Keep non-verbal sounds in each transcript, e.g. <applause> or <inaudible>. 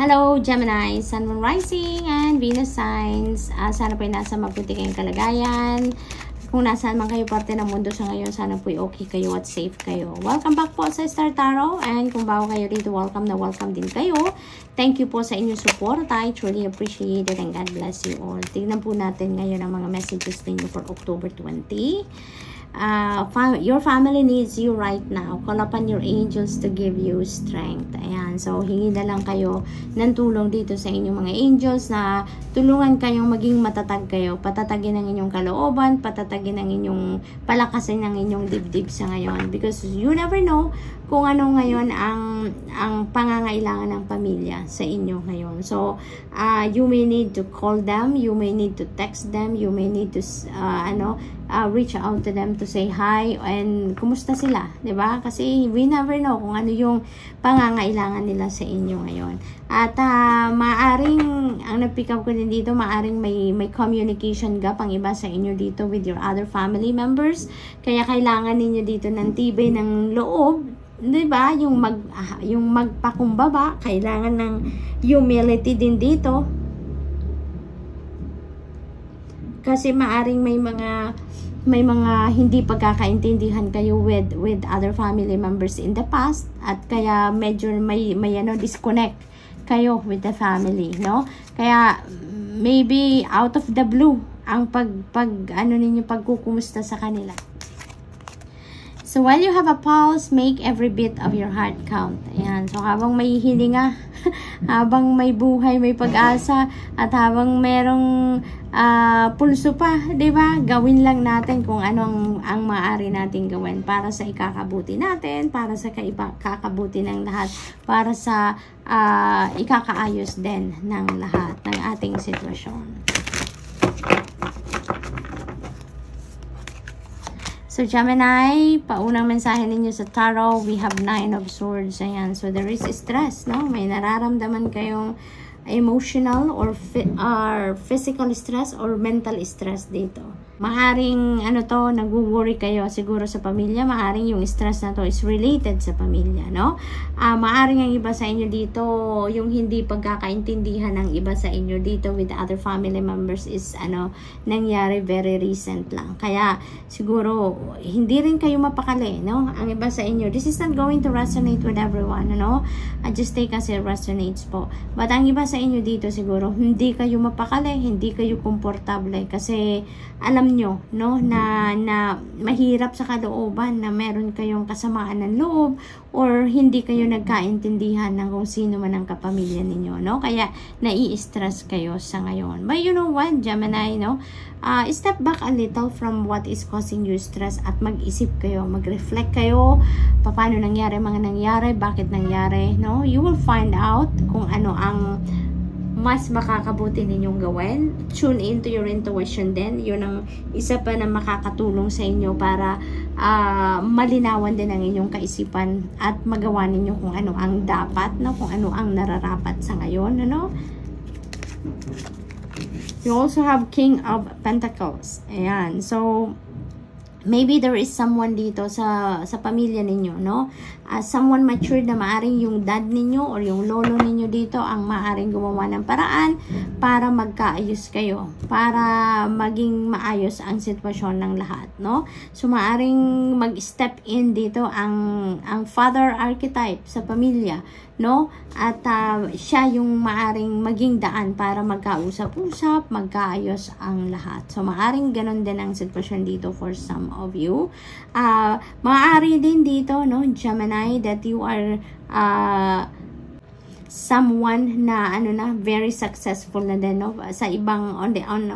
Hello, Gemini, Sun, Moon, Rising, and Venus signs. Uh, sana po nasa mabuti kayong kalagayan. Kung nasaan man kayo parte ng mundo sa ngayon, sana po okay kayo at safe kayo. Welcome back po sa Star Tarot. And kung bago kayo dito, welcome na welcome din kayo. Thank you po sa inyong support. I truly appreciate it and God bless you all. Tignan po natin ngayon ang mga messages ninyo for October 20 uh, fam your family needs you right now. Call upon your angels to give you strength. Ayan. So, hingi na lang kayo ng tulong dito sa inyong mga angels na tulungan kayong maging matatag kayo. Patatagin ang inyong kalooban, patatagin ang inyong palakasin ang inyong dibdib sa ngayon. Because you never know kung ano ngayon ang ang pangangailangan ng pamilya sa inyo ngayon. So, uh, you may need to call them, you may need to text them, you may need to uh, ano, uh, reach out to them to say hi and kumusta sila, 'di ba? Kasi we never know kung ano yung pangangailangan nila sa inyo ngayon. At uh, maaring ang na-pick up ko din dito, maaring may may communication gap ang iba sa inyo dito with your other family members. Kaya kailangan ninyo dito ng tibay ng loob 'di ba? Yung mag ah, yung magpakumbaba, kailangan ng humility din dito. Kasi maaring may mga may mga hindi pagkakaintindihan kayo with with other family members in the past at kaya medyo may may ano disconnect kayo with the family, no? Kaya maybe out of the blue ang pag pag ano ninyo pagkukumusta sa kanila. So, while you have a pulse, make every bit of your heart count. Ayan. So, habang may hilinga, <laughs> habang may buhay, may pag-asa, at habang merong uh, pulso pa, ba diba? Gawin lang natin kung anong ang maaari natin gawin para sa ikakabuti natin, para sa kakabuti ng lahat, para sa uh, ikakaayos din ng lahat ng ating sitwasyon. So, Gemini, paunang mensahe ninyo sa tarot, we have Nine of Swords. Ayan. So, there is stress, no? May nararamdaman kayong emotional or, or physical stress or mental stress dito. Maharing ano to, nag-worry kayo siguro sa pamilya, maharing yung stress na to is related sa pamilya, no? Uh, maharing ang iba sa inyo dito, yung hindi pagkakaintindihan ng iba sa inyo dito with other family members is ano, nangyari very recent lang. Kaya siguro hindi rin kayo mapakali, no? Ang iba sa inyo, this is not going to resonate with everyone, no? Uh, just take as it resonates po. But ang iba sa inyo dito siguro, hindi kayo mapakali, hindi kayo komportable kasi alam nyo, no, na, na mahirap sa kalooban na meron kayong kasamaan ng loob or hindi kayo nagkaintindihan ng kung sino man ang kapamilya ninyo, no? Kaya nai-stress kayo sa ngayon. But you know what, Gemini, no? Uh, step back a little from what is causing you stress at mag-isip kayo, mag-reflect kayo, paano nangyari mga nangyari, bakit nangyari, no? You will find out kung ano ang mas makakabuti ninyong gawin. Tune into your intuition din. Yun ang isa pa na makakatulong sa inyo para uh, malinawan din ang inyong kaisipan at magawa ninyo kung ano ang dapat, no? kung ano ang nararapat sa ngayon. Ano? You also have King of Pentacles. Ayan. So, maybe there is someone dito sa sa pamilya ninyo, no? Uh, someone matured na maaring yung dad ninyo or yung lolo ninyo dito ang maaring gumawa ng paraan para magkaayos kayo, para maging maayos ang sitwasyon ng lahat, no? So maaring mag-step in dito ang ang father archetype sa pamilya, no? At uh, siya yung maaring maging daan para magkausap-usap, magkaayos ang lahat. So maaring ganun din ang sitwasyon dito for some of you. Uh, maaari din dito, no, Gemini, that you are uh, someone na ano na very successful na din no? Sa ibang on the on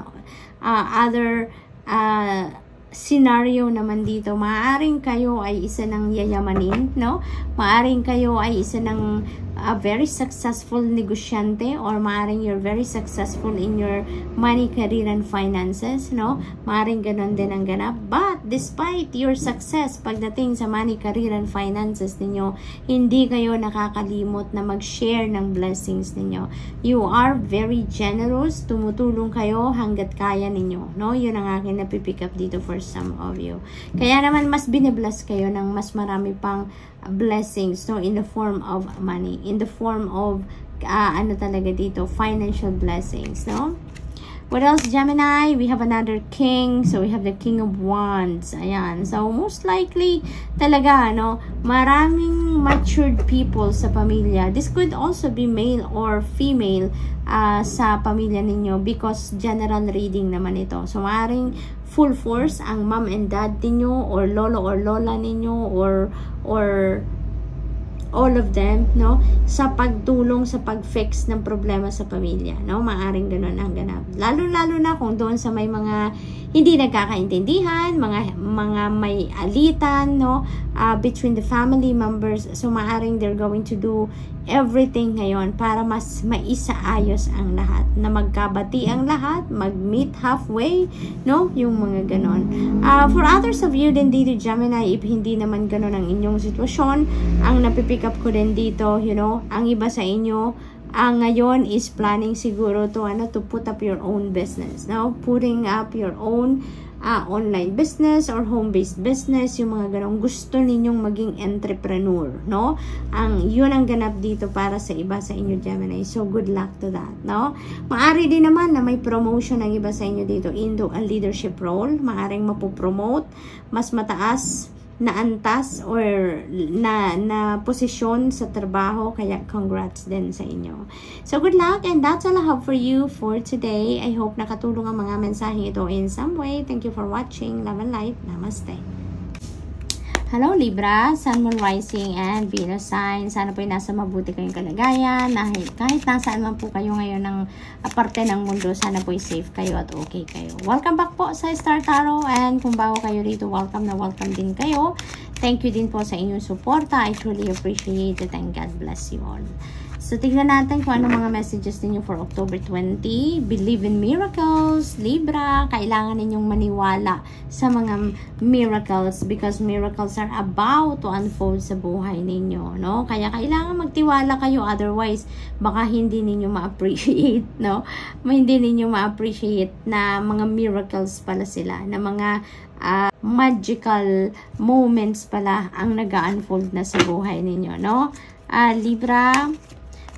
uh, other uh, scenario naman dito. Maaring kayo ay isa ng yayamanin no? Maaring kayo ay isa ng a very successful negosyante or maaring you're very successful in your money, career, and finances, no? Maaring ganon din ang ganap. But, despite your success pagdating sa money, career, and finances ninyo, hindi kayo nakakalimot na mag-share ng blessings ninyo. You are very generous, tumutulong kayo hanggat kaya ninyo, no? Yun ang akin na pipick up dito for some of you. Kaya naman, mas binibless kayo ng mas marami pang blessings no in the form of money in the form of uh, ano talaga dito, financial blessings, no? What else, Gemini? We have another king. So, we have the king of wands. Ayan. So, most likely, talaga, no? Maraming matured people sa pamilya. This could also be male or female uh, sa pamilya ninyo because general reading naman ito. So, maaaring full force ang mom and dad ninyo or lolo or lola ninyo or or all of them, no? Sa pagtulong sa pag-fix ng problema sa pamilya, no? Maaring ganun ang ganap. Lalo-lalo na kung doon sa may mga hindi nagkakaintindihan, mga mga may alitan, no? Uh, between the family members. So, maaring they're going to do everything ngayon para mas maisaayos ang lahat. Na magkabati ang lahat, mag-meet halfway, no? Yung mga ganon. Uh, for others of you din dito, Gemini, if hindi naman ganon ang inyong sitwasyon, ang napipick up ko din dito, you know, ang iba sa inyo, ang uh, ngayon is planning siguro to ano to put up your own business no? Putting up your own uh, online business or home-based business yung mga ganong gusto ninyong maging entrepreneur no? Ang yun ang ganap dito para sa iba sa inyo Gemini. So good luck to that no? Maari din naman na may promotion ng iba sa inyo dito. Into a leadership role. Maaring mapopromote mas mataas na antas or na, na posisyon sa trabaho. Kaya congrats din sa inyo. So good luck and that's all I have for you for today. I hope nakatulong ang mga mensahe ito in some way. Thank you for watching. Love and light. Namaste. Hello Libra, Sun, Moon, Rising, and Venus sign. Sana po ay nasa mabuti kayong kalagayan. Kahit, kahit nasaan man po kayo ngayon ng aparte ng mundo, sana po ay safe kayo at okay kayo. Welcome back po sa Star Tarot and kung bago kayo rito, welcome na welcome din kayo. Thank you din po sa inyong suporta. I truly appreciate it and God bless you all. So, tignan natin kung ano mga messages ninyo for October 20. Believe in miracles, Libra. Kailangan ninyong maniwala sa mga miracles because miracles are about to unfold sa buhay ninyo, no? Kaya kailangan magtiwala kayo otherwise baka hindi ninyo ma-appreciate, <laughs> no? Hindi ninyo ma-appreciate na mga miracles pala sila, na mga uh, magical moments pala ang nag-unfold na sa buhay ninyo, no? Uh, Libra,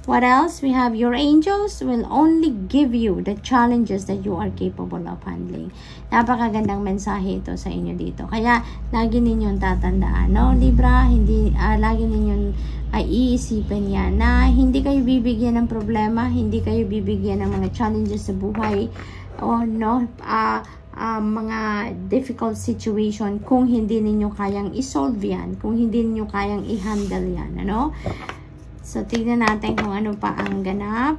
What else? We have your angels will only give you the challenges that you are capable of handling. Napakagandang mensahe ito sa inyo dito. Kaya, lagi ninyong tatandaan, no? Libra, hindi, uh, lagi ninyong ay uh, iisipin yan na hindi kayo bibigyan ng problema, hindi kayo bibigyan ng mga challenges sa buhay, o no, uh, uh, mga difficult situation kung hindi ninyo kayang isolve yan, kung hindi ninyo kayang i-handle yan, ano? So, tignan natin kung ano pa ang ganap.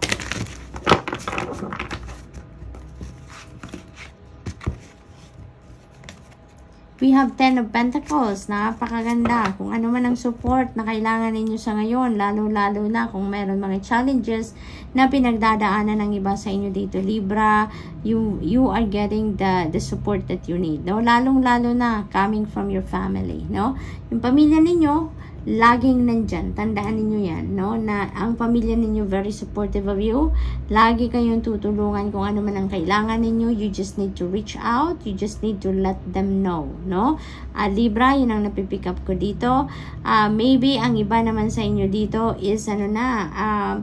We have 10 of Pentacles. Napakaganda. Kung ano man ang support na kailangan ninyo sa ngayon, lalo-lalo na kung meron mga challenges na pinagdadaanan ng iba sa inyo dito, Libra, you, you are getting the, the support that you need. No? Lalong-lalo na coming from your family. No? Yung pamilya ninyo, laging nandyan. Tandaan ninyo yan, no? Na ang pamilya ninyo very supportive of you. Lagi kayong tutulungan kung ano man ang kailangan ninyo. You just need to reach out. You just need to let them know, no? Uh, Libra, yun ang napipick up ko dito. Uh, maybe ang iba naman sa inyo dito is ano na, uh,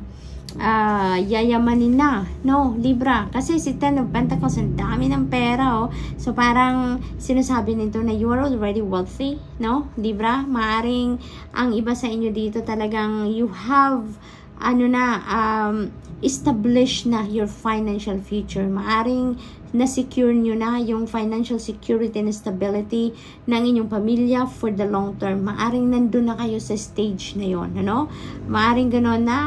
uh, yayamanin na, no, Libra. Kasi si Ten of Pentacles, ang dami ng pera, oh. So, parang sinasabi nito na you are already wealthy, no, Libra. Maaring ang iba sa inyo dito talagang you have, ano na, um, establish na your financial future. Maaring na-secure nyo na yung financial security and stability ng inyong pamilya for the long term. Maaring nandun na kayo sa stage na yon, ano? Maaring gano'n na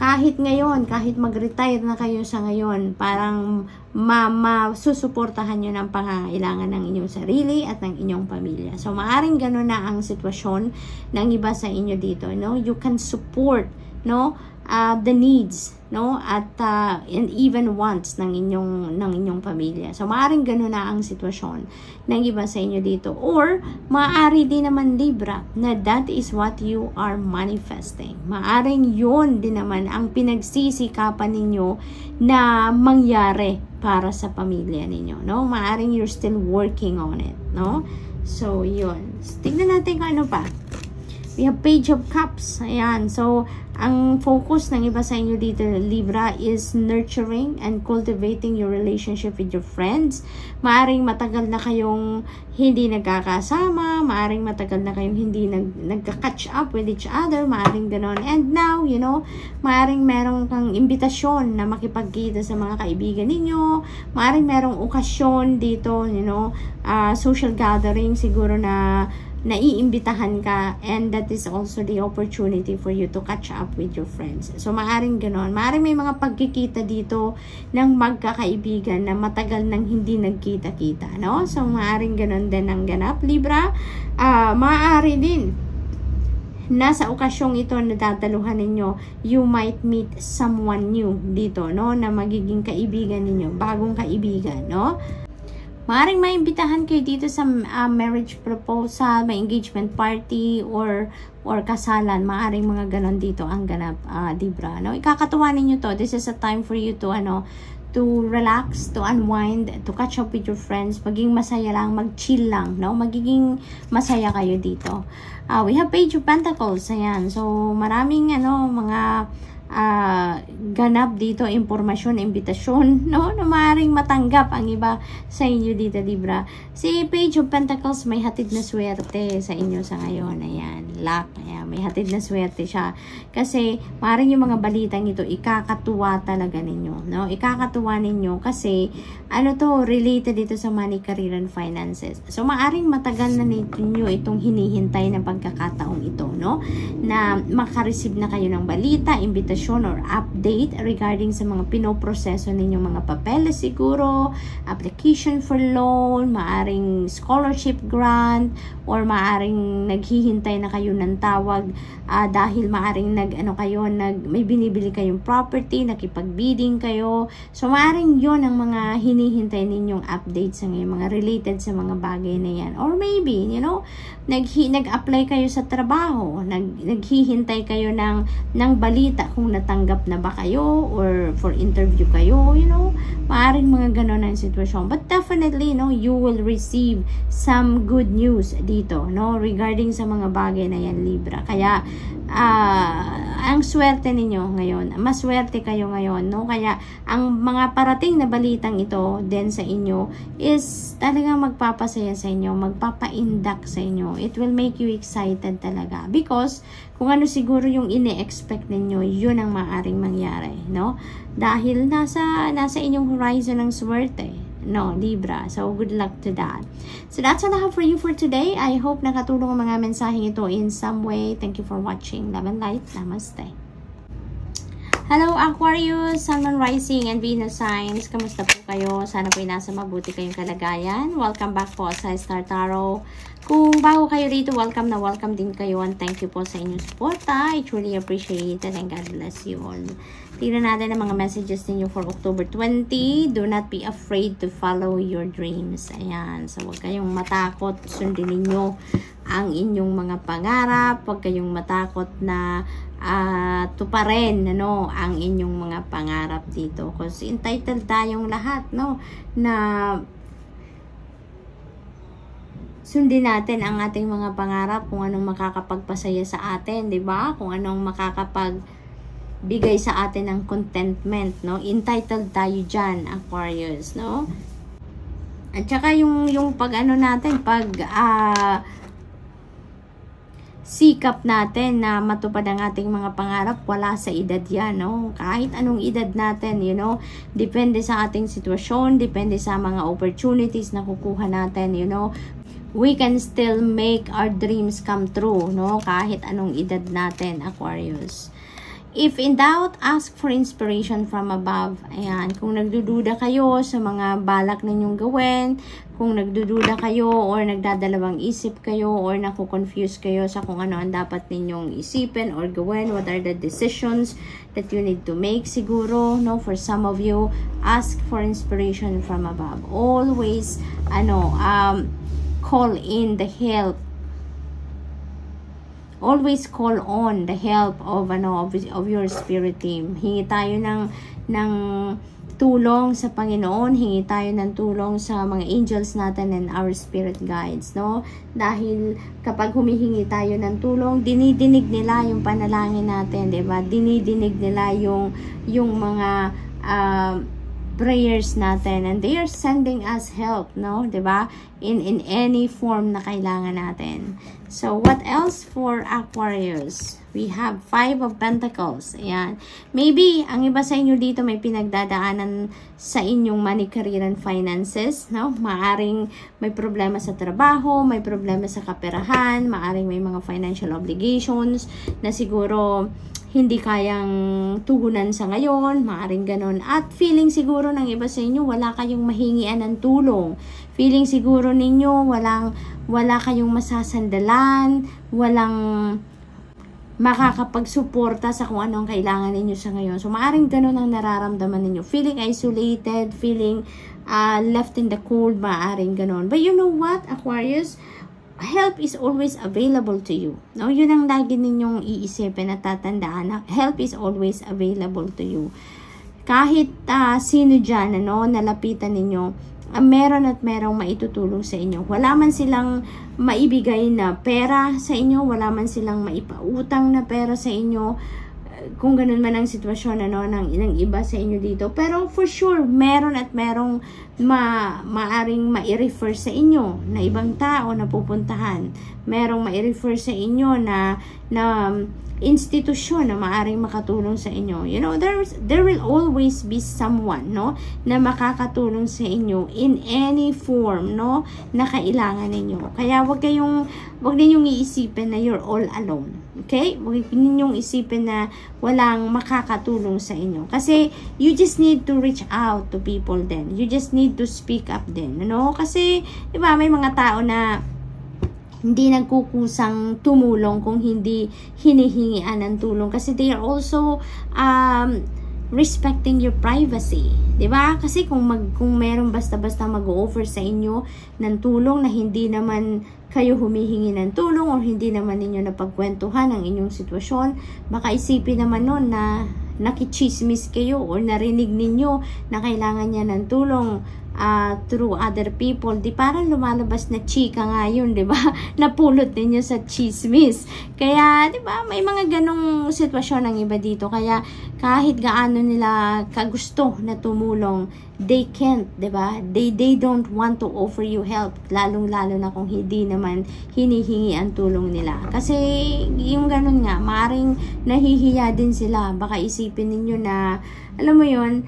kahit ngayon, kahit mag-retire na kayo sa ngayon, parang masusuportahan nyo ng pangangailangan ng inyong sarili at ng inyong pamilya. So, maaring gano'n na ang sitwasyon ng iba sa inyo dito, no? You can support, no? Uh, the needs no at uh, and even wants ng inyong ng inyong pamilya. So maaring ganoon na ang sitwasyon ng iba sa inyo dito or maaari din naman Libra na that is what you are manifesting. Maaring 'yon din naman ang pinagsisikapan ninyo na mangyari para sa pamilya ninyo, no? Maaring you're still working on it, no? So, 'yun. Tingnan natin kung ano pa. We have Page of Cups. Ayan. So, ang focus ng iba sa inyo dito, Libra, is nurturing and cultivating your relationship with your friends. Maaring matagal na kayong hindi nagkakasama. Maaring matagal na kayong hindi nag, nagka-catch up with each other. Maaring ganon. And now, you know, maaring merong kang imbitasyon na makipagkita sa mga kaibigan ninyo. Maaring merong okasyon dito, you know, uh, social gathering siguro na naiimbitahan ka and that is also the opportunity for you to catch up with your friends. So, maaring ganon. Maaring may mga pagkikita dito ng magkakaibigan na matagal nang hindi nagkita-kita, no? So, maaring ganon din ang ganap. Libra, uh, maaari din nasa okasyong ito na dadaluhan ninyo, you might meet someone new dito, no? Na magiging kaibigan ninyo, bagong kaibigan, no? Maaring maimbitahan kayo dito sa uh, marriage proposal, may engagement party, or or kasalan. Maaring mga ganon dito ang ganap, uh, Libra. No? Ikakatuwa ninyo to. This is a time for you to, ano, to relax, to unwind, to catch up with your friends, maging masaya lang, mag-chill lang, no? Magiging masaya kayo dito. Uh, we have Page of Pentacles, ayan. So, maraming, ano, mga uh, ganap dito, impormasyon, imbitasyon, <laughs> no? Na maaaring matanggap ang iba sa inyo dito, Libra. Si Page of Pentacles may hatid na swerte sa inyo sa ngayon. Ayan, luck. Ayan, may hatid na swerte siya. Kasi, maaaring yung mga balitang ito, ikakatuwa talaga ninyo, no? Ikakatuwa ninyo kasi, ano to, related dito sa money, career, and finances. So, maaaring matagal na ninyo itong hinihintay ng pagkakataong ito, no? Na makareceive na kayo ng balita, imbitasyon, impormasyon or update regarding sa mga pinoproseso ninyong mga papeles siguro, application for loan, maaring scholarship grant, or maaring naghihintay na kayo ng tawag uh, dahil maaring nag, ano kayo, nag, may binibili kayong property, nakipag-bidding kayo. So, maaring yon ang mga hinihintay ninyong updates sa ngayon, mga related sa mga bagay na yan. Or maybe, you know, nag-apply kayo sa trabaho, nag, naghihintay kayo ng, ng balita kung natanggap na ba kayo or for interview kayo, you know, maaring mga ganon ang sitwasyon. But definitely, no, you will receive some good news dito, no, regarding sa mga bagay na yan, Libra. Kaya, uh, ang swerte ninyo ngayon, maswerte kayo ngayon, no? Kaya, ang mga parating na balitang ito din sa inyo is talagang magpapasaya sa inyo, magpapaindak sa inyo. It will make you excited talaga. Because, kung ano siguro yung ine-expect ninyo, yun ang maaring mangyari, no? Dahil nasa, nasa inyong horizon ng swerte no, Libra. So, good luck to that. So, that's all I have for you for today. I hope nakatulong ang mga mensaheng ito in some way. Thank you for watching. Love and light. Namaste. Hello Aquarius, Sun, Rising, and Venus signs. Kamusta po kayo? Sana po nasa mabuti kayong kalagayan. Welcome back po sa Star Tarot. Kung bago kayo rito, welcome na welcome din kayo and thank you po sa inyong support. I truly appreciate it and God bless you all. Tingnan natin ang mga messages ninyo for October 20. Do not be afraid to follow your dreams. Ayan. So, huwag kayong matakot. Sundin ninyo ang inyong mga pangarap. Huwag kayong matakot na uh, tuparin ano, ang inyong mga pangarap dito. Kasi entitled tayong lahat no, na sundin natin ang ating mga pangarap kung anong makakapagpasaya sa atin, 'di ba? Kung anong makakapag bigay sa atin ng contentment, no? Entitled tayo diyan, Aquarius, no? At saka yung yung pag ano natin, pag uh, sikap natin na matupad ang ating mga pangarap, wala sa edad yan, no? Kahit anong edad natin, you know, depende sa ating sitwasyon, depende sa mga opportunities na kukuha natin, you know, we can still make our dreams come true, no? Kahit anong edad natin, Aquarius. If in doubt, ask for inspiration from above. Ayan, kung nagdududa kayo sa mga balak ninyong gawin, kung nagdududa kayo or nagdadalawang isip kayo or naku-confuse kayo sa kung ano ang dapat ninyong isipin or gawin, what are the decisions that you need to make siguro, no? For some of you, ask for inspiration from above. Always, ano, um, call in the help always call on the help of ano of, of your spirit team. Hingi tayo ng ng tulong sa Panginoon, hingi tayo ng tulong sa mga angels natin and our spirit guides, no? Dahil kapag humihingi tayo ng tulong, dinidinig nila yung panalangin natin, 'di ba? Dinidinig nila yung yung mga uh, prayers natin. And they are sending us help no? 'di ba in in any form na kailangan natin. So what else for Aquarius? We have five of pentacles. Ayan. Maybe ang iba sa inyo dito may pinagdadaanan sa inyong money career and finances no? Maaring may problema sa trabaho may problema sa kaperahan maaring may mga financial obligations na siguro hindi kayang tugunan sa ngayon, maaring ganon. At feeling siguro ng iba sa inyo, wala kayong mahingian ng tulong. Feeling siguro ninyo, walang, wala kayong masasandalan, walang makakapagsuporta sa kung anong kailangan ninyo sa ngayon. So, maaring ganun ang nararamdaman ninyo. Feeling isolated, feeling uh, left in the cold, maaring ganun. But you know what, Aquarius? Help is always available to you. No, yun ang lagi ninyong iisipin at tatandaan na help is always available to you. Kahit uh, sino dyan, ano, nalapitan ninyo, uh, meron at merong maitutulong sa inyo. Wala man silang maibigay na pera sa inyo, wala man silang maipautang na pera sa inyo, kung ganun man ang sitwasyon ano ng, ng iba sa inyo dito. Pero for sure, meron at merong ma, maaring ma-refer sa inyo na ibang tao na pupuntahan. Merong ma-refer sa inyo na na institusyon na maaring makatulong sa inyo. You know, there's, there will always be someone, no, na makakatulong sa inyo in any form, no, na kailangan ninyo. Kaya wag kayong, wag ninyong iisipin na you're all alone. Okay? Wag ninyong isipin na walang makakatulong sa inyo. Kasi, you just need to reach out to people then. You just need to speak up then, no? Kasi, di ba, may mga tao na hindi nagkukusang tumulong kung hindi hinihingian ng tulong kasi they are also um, respecting your privacy. 'Di ba? Kasi kung mag kung meron basta-basta mag-offer sa inyo ng tulong na hindi naman kayo humihingi ng tulong o hindi naman ninyo napagkwentuhan ang inyong sitwasyon, baka isipin naman nun na nakichismis kayo o narinig ninyo na kailangan niya ng tulong uh, through other people, di parang lumalabas na chika nga yun, di ba? <laughs> Napulot ninyo sa chismis. Kaya, di ba, may mga ganong sitwasyon ang iba dito. Kaya, kahit gaano nila kagusto na tumulong, they can't, di ba? They, they don't want to offer you help, lalong-lalo na kung hindi naman hinihingi ang tulong nila. Kasi, yung ganon nga, maring nahihiya din sila. Baka isipin ninyo na, alam mo yon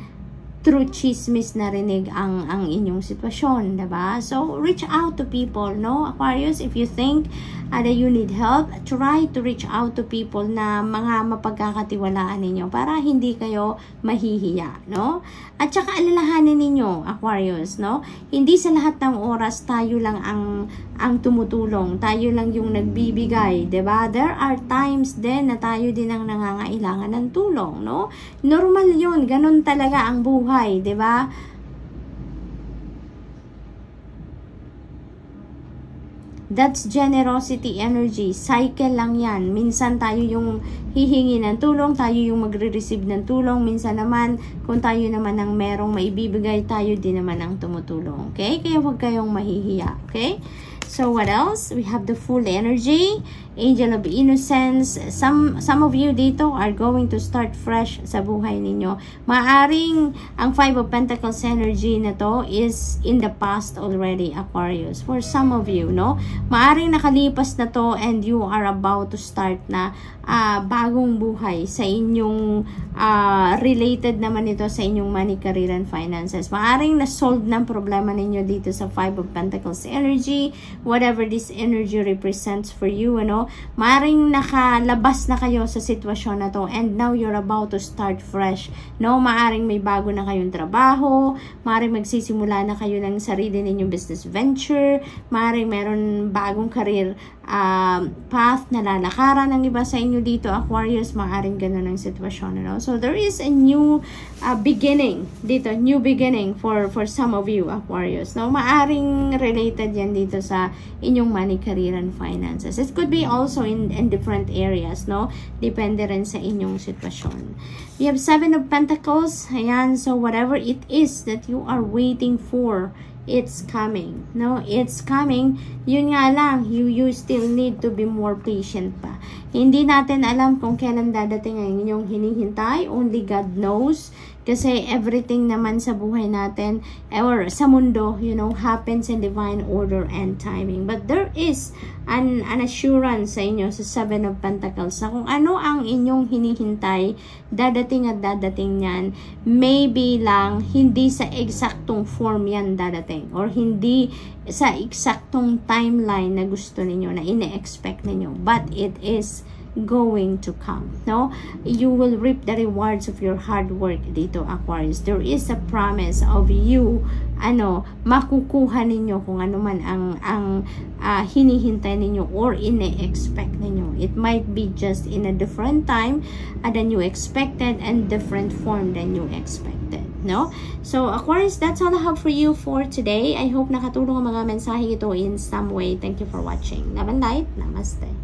true chismis narinig ang ang inyong sitwasyon, 'di ba? So reach out to people, no? Aquarius, if you think that you need help, try to reach out to people na mga mapagkakatiwalaan ninyo para hindi kayo mahihiya, no? At saka alalahanin ninyo, Aquarius, no? Hindi sa lahat ng oras tayo lang ang ang tumutulong, tayo lang yung nagbibigay, 'di ba? There are times din na tayo din ang nangangailangan ng tulong, no? Normal 'yun, ganun talaga ang buhay, 'di ba? That's generosity energy. Cycle lang yan. Minsan tayo yung hihingi ng tulong, tayo yung magre-receive ng tulong. Minsan naman, kung tayo naman ang merong maibibigay, tayo din naman ang tumutulong. Okay? Kaya huwag kayong mahihiya. Okay? So, what else? We have the full energy. Angel of Innocence. Some, some of you dito are going to start fresh sa buhay ninyo. Maaring ang Five of Pentacles energy na to is in the past already, Aquarius. For some of you, no? Maaring nakalipas na to and you are about to start na uh, bagong buhay sa inyong uh, related naman ito sa inyong money, career, and finances. Maaring na-solve ng problema ninyo dito sa Five of Pentacles energy, whatever this energy represents for you, ano? Maring nakalabas na kayo sa sitwasyon na to and now you're about to start fresh. No, maaring may bago na kayong trabaho, maaring magsisimula na kayo ng sarili ninyong business venture, maaring meron bagong career um, path na lalakaran ng iba sa inyo dito, Aquarius, maaring ganun ang sitwasyon. Ano? So, there is a new uh, beginning dito, new beginning for for some of you, Aquarius. No? Maaring related yan dito sa inyong money, career, and finances. It could be also in, in different areas, no? Depende rin sa inyong sitwasyon. We have Seven of Pentacles. Ayan, so whatever it is that you are waiting for, it's coming. No, it's coming. Yun nga lang, you, you still need to be more patient pa. Hindi natin alam kung kailan dadating ang inyong hinihintay. Only God knows. Kasi everything naman sa buhay natin, or sa mundo, you know, happens in divine order and timing. But there is an, an assurance sa inyo sa Seven of Pentacles na kung ano ang inyong hinihintay, dadating at dadating yan. Maybe lang, hindi sa eksaktong form yan dadating. Or hindi sa eksaktong timeline na gusto ninyo, na ine-expect ninyo. But it is going to come no? You will reap the rewards of your hard work dito Aquarius. There is a promise of you ano makukuha ninyo kung ano man ang ang uh, hinihintay ninyo or ine-expect ninyo. It might be just in a different time uh, than you expected and different form than you expected no? So Aquarius that's all I have for you for today. I hope nakatulong ang mga mensahe ito in some way. Thank you for watching. Light namaste